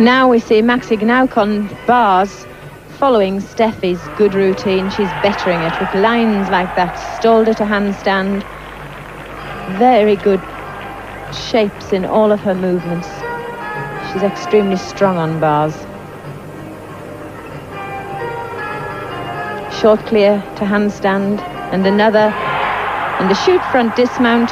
Now we see Maxi Gnauck on bars following Steffi's good routine. She's bettering it with lines like that, stalder to handstand. Very good shapes in all of her movements. She's extremely strong on bars. Short clear to handstand and another and the shoot front dismount